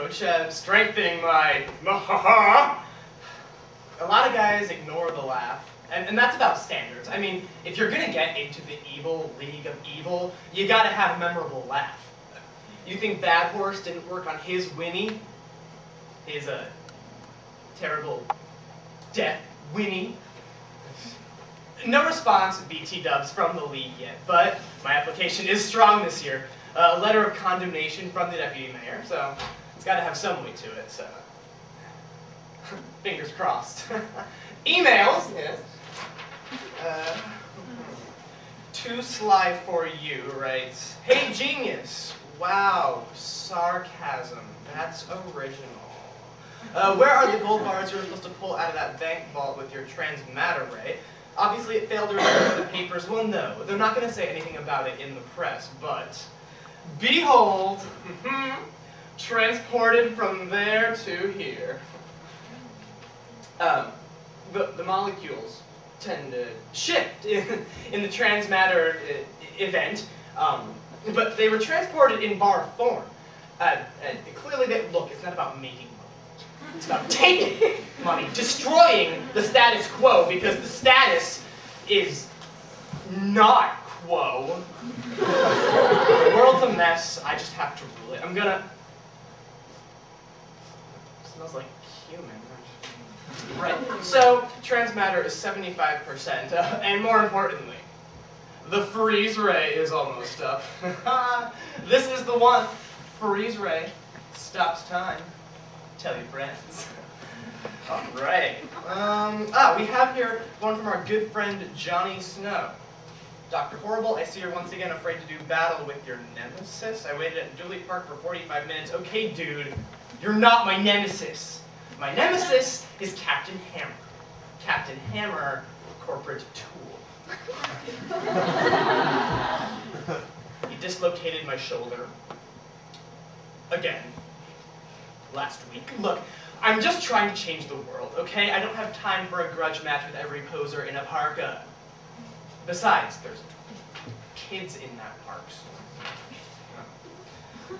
coach, uh, strengthening my A lot of guys ignore the laugh, and, and that's about standards. I mean, if you're gonna get into the evil league of evil, you gotta have a memorable laugh. You think Bad Horse didn't work on his Winnie? His, uh, terrible death Winnie? No response, BT dubs, from the league yet, but my application is strong this year. Uh, a letter of condemnation from the deputy mayor, so it's got to have some weight to it, so fingers crossed. Emails, yes. Uh, too sly for you writes, Hey genius, wow, sarcasm, that's original. Uh, where are the gold bars you were supposed to pull out of that bank vault with your matter ray? Obviously it failed to return the papers. Well, no, they're not going to say anything about it in the press, but behold, mm-hmm, transported from there to here. Um, the, the molecules tend to shift in, in the transmatter event, um, but they were transported in bar form. Uh, and clearly, they, look, it's not about making money. it's about taking money, destroying the status quo, because the status is not quo. the world's a mess. I just have to rule it. I'm gonna... Smells like. Right. So, transmatter is 75%, uh, and more importantly, the freeze ray is almost up. this is the one. Freeze ray stops time. Tell your friends. All right. Um, ah, we have here one from our good friend Johnny Snow. Dr. Horrible, I see you're once again afraid to do battle with your nemesis. I waited at Dooley Park for 45 minutes. Okay, dude, you're not my nemesis. My nemesis is Captain Hammer. Captain Hammer, corporate tool. he dislocated my shoulder. Again last week. Look, I'm just trying to change the world, okay? I don't have time for a grudge match with every poser in a parka. Uh, besides, there's kids in that park.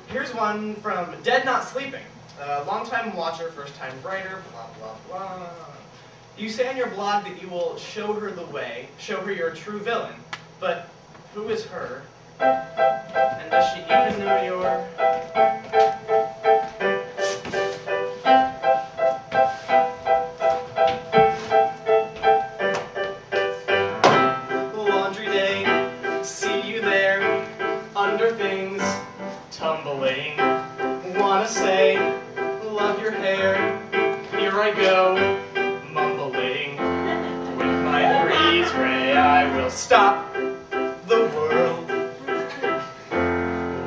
Here's one from Dead Not Sleeping. Longtime long-time watcher, first-time writer, blah, blah, blah. You say on your blog that you will show her the way, show her your true villain, but who is her? And does she even know your... Laundry day, see you there, under things, tumbling, wanna say here I go, mumbling. With my freeze ray, I will stop the world.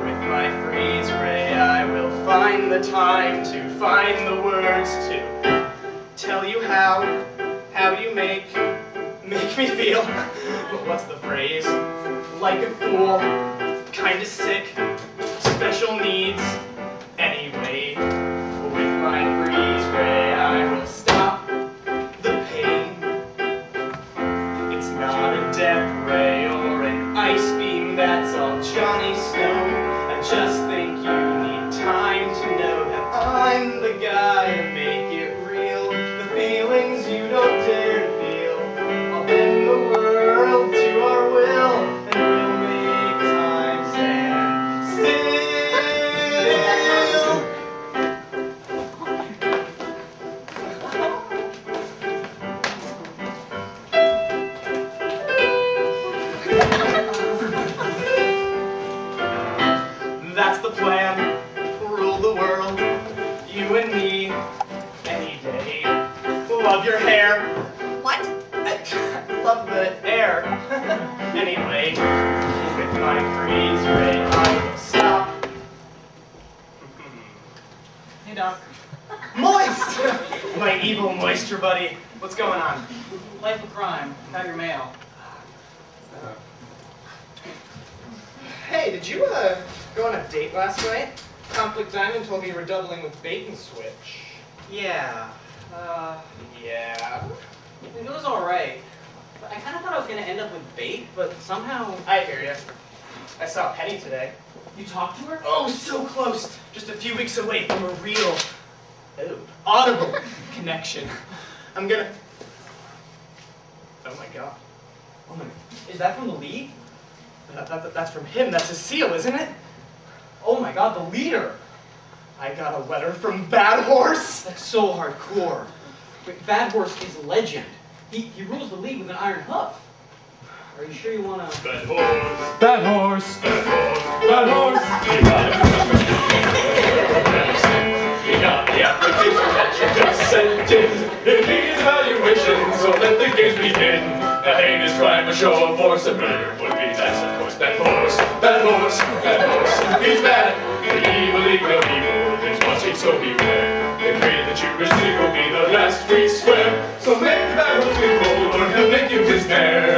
With my freeze ray, I will find the time to find the words to tell you how, how you make, make me feel, but what's the phrase? Like a fool, kinda sick, you and me any day. Love your hair. What? Love the air. anyway, with my freeze ray, I will stop. hey, Doc. Moist! my evil moisture buddy. What's going on? Life of crime. Have your mail. Hey, did you uh, go on a date last night? Conflict Diamond told me you were doubling with bait and switch. Yeah. Uh, yeah. It was alright. I kind of thought I was going to end up with bait, but somehow... I hear ya. I saw Penny today. You talked to her? Oh, so close. Just a few weeks away from a real, oh, audible connection. I'm gonna... Oh my god. Oh my... Is that from the league? That, that, that's from him. That's his seal, isn't it? Oh my god, the leader! I got a letter from Bad Horse. That's so hardcore. Wait, Bad Horse is legend. He, he rules the league with an iron hoof. Are you sure you wanna. Bad horse, Bad horse. bad horse, bad horse. We got the application that you just sent in. It needs evaluation, so let the games begin. A heinous crime, a show of force, a murder would be that's of course bad horse, bad horse, bad horse. so beware. The grade that you receive will be the last we swear. So make the battle fearful, Lord, he'll make you despair.